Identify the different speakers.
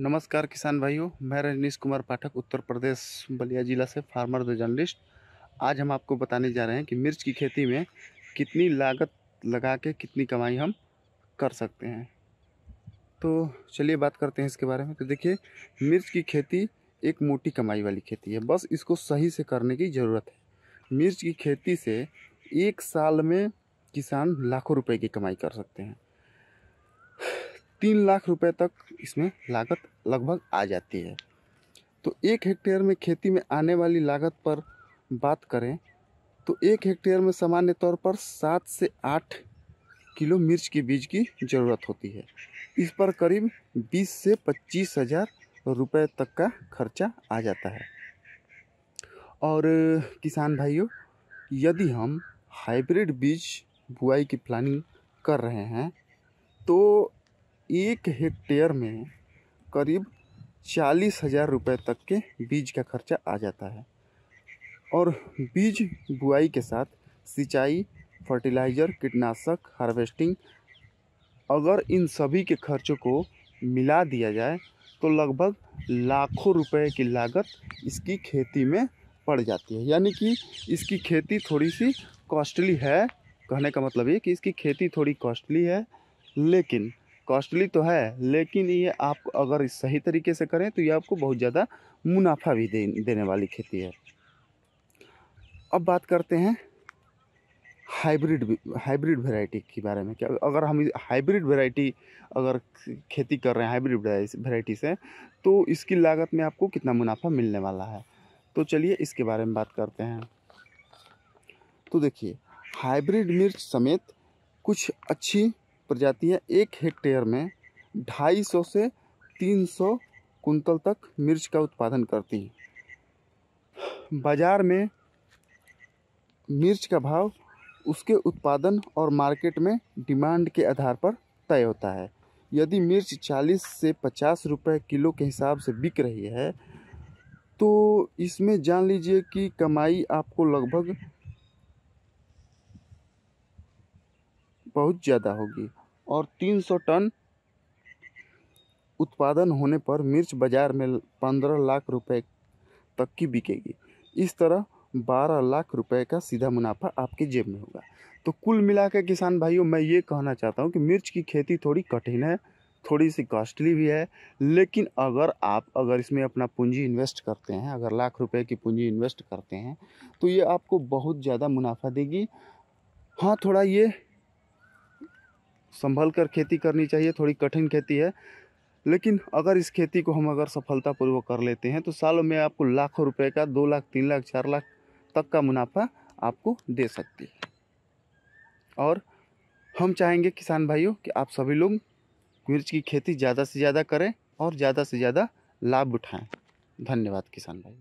Speaker 1: नमस्कार किसान भाइयों, मैं रजनीश कुमार पाठक, उत्तर प्रदेश, बलिया ज़िला से फार्मर द जर्नलिस्ट। आज हम आपको बताने जा रहे हैं कि मिर्च की खेती में कितनी लागत लगा के कितनी कमाई हम कर सकते हैं। तो चलिए बात करते हैं इसके बारे में। तो देखिए, मिर्च की खेती एक मोटी कमाई वाली खेती है। बस इसको सही से करने की ज़रूरत है। मिर्च की खेती से एक साल में किसान लाखों रुपए की कमाई कर सकते हैं। तीन लाख रुपए तक इसमें लागत लगभग आ जाती है। तो एक हेक्टेयर में खेती में आने वाली लागत पर बात करें तो एक हेक्टेयर में सामान्य तौर पर सात से आठ किलो मिर्च के बीज की ज़रूरत होती है। इस पर करीब बीस से पच्चीस हज़ार रुपये तक का खर्चा आ जाता है। और, किसान भाइयों, यदि हम हाइब्रिड बीज बुआई की प्लानिंग कर रहे हैं तो एक हेक्टेयर में करीब चालीस हज़ार रुपये तक के बीज का खर्चा आ जाता है। और बीज बुआई के साथ सिंचाई, फर्टिलाइज़र, कीटनाशक, हार्वेस्टिंग, अगर इन सभी के खर्चों को मिला दिया जाए तो लगभग लाखों रुपए की लागत इसकी खेती में पड़ जाती है। यानी कि इसकी खेती थोड़ी सी कॉस्टली है। कहने का मतलब ये कि इसकी खेती थोड़ी कॉस्टली है, लेकिन कॉस्टली तो है लेकिन ये आप अगर सही तरीके से करें तो ये आपको बहुत ज़्यादा मुनाफा भी दे, देने वाली खेती है। अब बात करते हैं हाइब्रिड हाइब्रिड वैरायटी के बारे में। क्या अगर हम हाइब्रिड वैरायटी अगर खेती कर रहे हैं हाइब्रिड वैरायटी से तो इसकी लागत में आपको कितना मुनाफा मिलने वाला है? तो चलिए इसके बारे में बात करते हैं। तो देखिए हाइब्रिड मिर्च समेत कुछ अच्छी प्रजातियाँ एक हेक्टेयर में ढाई सौ से तीन सौ कुंतल तक मिर्च का उत्पादन करती हैं। बाज़ार में मिर्च का भाव उसके उत्पादन और मार्केट में डिमांड के आधार पर तय होता है। यदि मिर्च 40 से 50 रुपए किलो के हिसाब से बिक रही है तो इसमें जान लीजिए कि कमाई आपको लगभग बहुत ज़्यादा होगी और 300 टन उत्पादन होने पर मिर्च बाज़ार में 15 लाख रुपए तक की बिकेगी। इस तरह 12 लाख रुपए का सीधा मुनाफा आपके जेब में होगा। तो कुल मिलाकर किसान भाइयों, मैं ये कहना चाहता हूँ कि मिर्च की खेती थोड़ी कठिन है, थोड़ी सी कॉस्टली भी है, लेकिन अगर आप, अगर इसमें अपना पूंजी इन्वेस्ट करते हैं, अगर लाख रुपए की पूंजी इन्वेस्ट करते हैं तो ये आपको बहुत ज़्यादा मुनाफा देगी। हाँ थोड़ा ये संभल कर खेती करनी चाहिए, थोड़ी कठिन खेती है। लेकिन अगर इस खेती को हम अगर सफलतापूर्वक कर लेते हैं तो सालों में आपको लाखों रुपए का, दो लाख, तीन लाख, चार लाख तक का मुनाफा आपको दे सकती है। और हम चाहेंगे किसान भाइयों कि आप सभी लोग मिर्च की खेती ज़्यादा से ज़्यादा करें और ज़्यादा से ज़्यादा लाभ उठाएँ। धन्यवाद किसान भाई